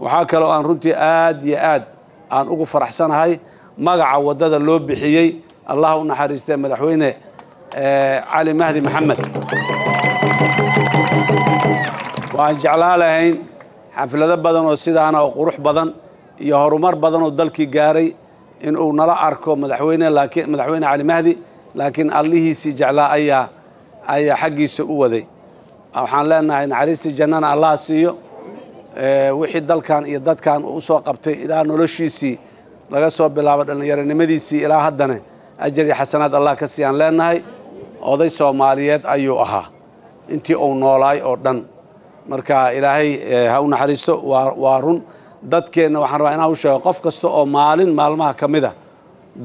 waxaa kaloo aan runtii aad iyo aad aan ugu faraxsanahay magaca waddada loo bixiyey. Allah u naxariistee madaxweyne cali mahdi maxamed. Waan jeclaa lahayn xaflado badan oo sidaana oo qurux badan iyo horumar badan oo dalkii gaaray in uu nala arko madaxweyne laakiin madaxweyne cali mahdi laakiin allihiisii jeclaa ayaa ayaa xaggiisa u waday. Waxaan leenahay naxariistii jannana allah siiyo wixii dalkan iyo dadkan u soo qabtay ilaa noloshiisii laga soo bilaabo dhallinyaronimadiisii ilaa haddana ajar iyo xasanaad allah ka siiyaan leenahay oday soomaaliyeed ayuu ahaa. Intii uu noolaay oo dhan. Marka ilaahay ha u naxariisto waa run. Dadkeenna waxaan rabaa inaan u sheego qof kasta oo maalin maalmaha ka mid a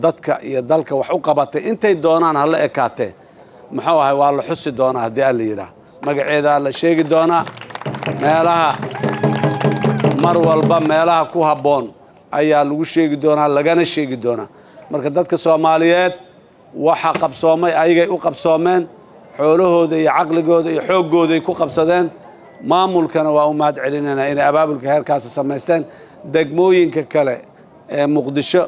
dadka iyo dalka wax u qabatay intay doonaan hala ekaatee. Muxuu ahay waa la xusi doonaa haddii alla yidhaah. Magaceedaa la sheegi doonaa meelaha mar walba meelaha ku habboon ayaa lagu sheegi doonaa lagana sheegi doonaa. Marka dadka soomaaliyeed waxa qabsoomay ayagay u qabsoomeen xoolahooda iyo caqligooda iyo xooggooday ku qabsadeen maamulkana waa u mahad celinaynaa inay abaabulka heerkaasi samaysteen. Degmooyinka kale ee muqdisho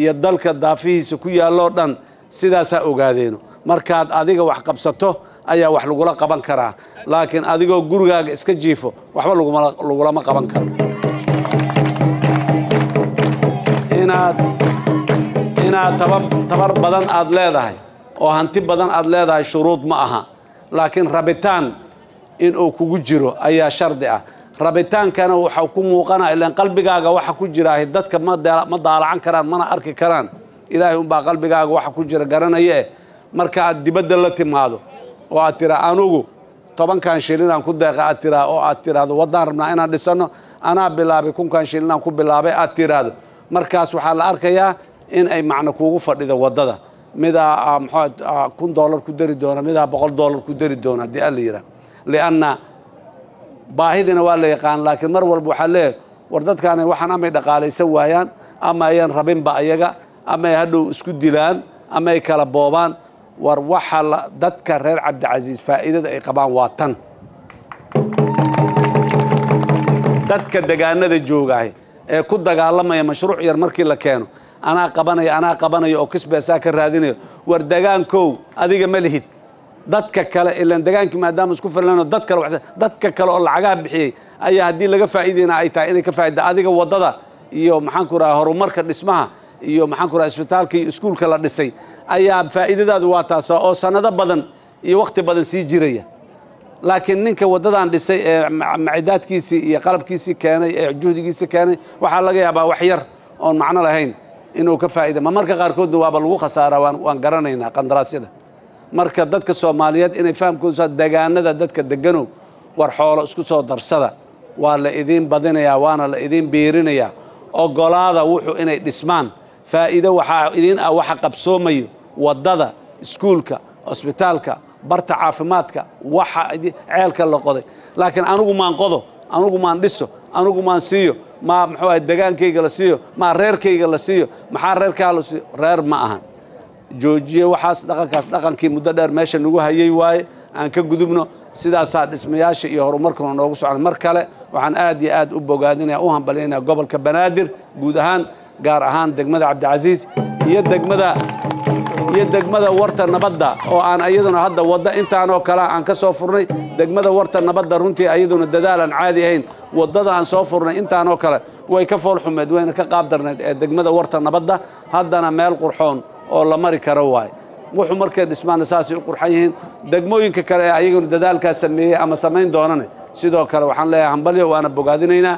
iyo dalka daafihiisa ku yaalloo dhan sidaasaa ogaadeeno markaad adiga wax qabsato ayaa wax lagula qaban karaa. Laakiin adigoo gurigaaga iska jiifo waxba lagulama qaban karo inaad tabar badan aad leedahay oo hanti badan aad leedahay shuruud ma aha. Laakiin rabitaan inuu kugu jiro ayaa shardi ah. Rabitaankana waxau ku muuqana ilaan qalbigaaga waxa ku jiraahy dadka ma daalacan karaan mana arki karaan. Ilaahay unbaa qalbigaaga waxa ku jira garanaya eh marka aad dibadda la timaado oo aad tiraa anugu tobankan shilinaan ku deeqa aad tiraa oo aad tiraahdo waddaan rabnaa inaan dhisanno anaa bilaabay kunkan shilinaan ku bilaabay aad tiraahdo. Markaas waxaa la arkayaa in ay macno kuugu fadhido waddada. Midaa mxua kun dollar ku dari doona midaa boqol dollar ku dari doona haddii alla yidhaah lianna baahidina waa la yaqaan laakiin mar walba waxaa leeyahay war dadkaani waxaan amay dhaqaalaysan waayaan ama ayan rabinba ayaga ama ay hadhow isku dilaan ama ay kala boobaan. War waxa dadka reer cabdicasiis faa'iidada ay qabaan waa tan. Dadka degaanada joogahay ee ku dagaalamaya mashruuc yar markii la keeno anaa qabanaya anaa qabanaya oo kisbeesaa ka raadinayo. War degaankow adiga ma lihid. Dadka kale ilan degaankii maadaama isku filano dad kale dadka kale oo lacagaha bixiyey ayaa haddii laga faa'iidayna ay tahay inay ka faa'ida adiga waddada iyo maxaan ku horumarka dhismaha iyo maxaan ku raha isbitaalka iyo iskuulka la dhisay ayaa faa'iidadaadu waa taasa oo sannado badan iyo wakhti badan sii jiraya. Laakiin ninka waddadan dhisay ee macidaadkiisii iyo qalabkiisii keenay ee juhdigiisii keenay waxaa laga yaabaa wax yar oon macno lahayn inuu ka faa'ida ma marka qaarkoodna waaba lagu khasaaraa waan garanaynaa qandaraasyada. Marka dadka soomaaliyeed inay fahamkoodu saa degaanada dadka deganow war xoolo isku soo darsada waa la idiin badinayaa waana la idiin biirinayaa. Ogolaada wuxuu inay dhismaan. Faa'iido waxaa idiin ah waxa qabsoomayo waddada iskuulka cosbitaalka barta caafimaadka waxa ceelka la qoday. Laakiin anigu maan qodo anigu maan dhiso anigu maan siiyo maa muxuu ahay degaankayga la siiyo? Maa reerkayga la siiyo? Maxaa reerkaa la siiyo? Reer ma ahan. Joojiye waxaas dhaqankaas dhaqankii muddo dheer meesha nagu hayay waaye. Aan ka gudubno sidaasaa dhismayaasha iyo horumarkuna noogu socda. Mar kale waxaan aad iyo aad u bogaadinaya u hambalyaynaya gobolka banaadir guud ahaan gaar ahaan degmada cabdicasiis iyo degmada iyo degmada warta nabadda oo aan iyaduna hadda wadda intaanoo kale aan ka soo furnay. Degmada warta nabadda runtii iyaduna dadaal aan caadi ahayn. Waddada aan soo furnay intaanoo kale way ka foolxumeed wayna ka qaabdarneed ee degmada warta nabadda. Haddana meel qurxoon oo la mari karo waaye wuxuu markay dhismaana saasay u qurxan yihiin. Degmooyinka kale ee ayaguna dadaalkaa sameeyey ama samayn doonane sidoo kale waxaan leeyahay hambalyo waana bogaadinaynaa